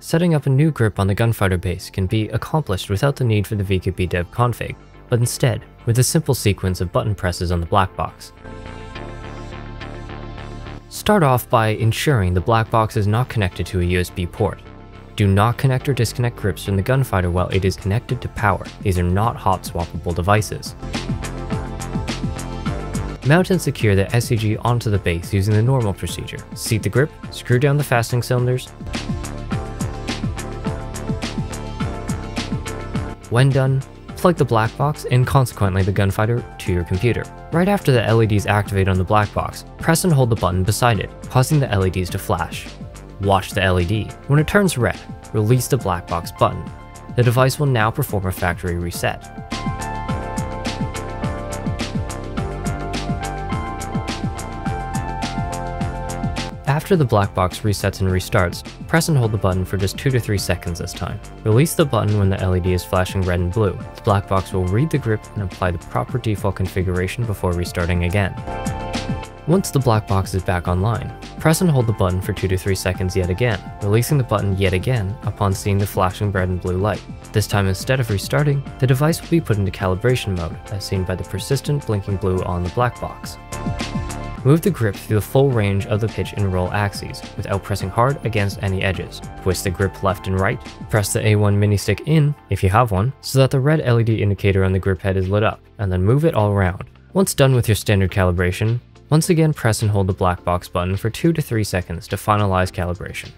Setting up a new grip on the gunfighter base can be accomplished without the need for the VKB dev config, but instead with a simple sequence of button presses on the black box. Start off by ensuring the black box is not connected to a USB port. Do not connect or disconnect grips from the gunfighter while it is connected to power. These are not hot swappable devices. Mount and secure the SCG onto the base using the normal procedure. Seat the grip, screw down the fastening cylinders. When done, plug the black box and consequently the gunfighter to your computer. Right after the LEDs activate on the black box, press and hold the button beside it, causing the LEDs to flash. Watch the LED. When it turns red, release the black box button. The device will now perform a factory reset. After the black box resets and restarts, press and hold the button for just 2 to 3 seconds this time. Release the button when the LED is flashing red and blue. The black box will read the grip and apply the proper default configuration before restarting again. Once the black box is back online, press and hold the button for 2 to 3 seconds yet again, releasing the button yet again upon seeing the flashing red and blue light. This time instead of restarting, the device will be put into calibration mode, as seen by the persistent blinking blue on the black box. Move the grip through the full range of the pitch and roll axes, without pressing hard against any edges. Twist the grip left and right, press the A1 mini stick in, if you have one, so that the red LED indicator on the grip head is lit up, and then move it all around. Once done with your standard calibration, once again press and hold the black box button for 2 to 3 seconds to finalize calibration.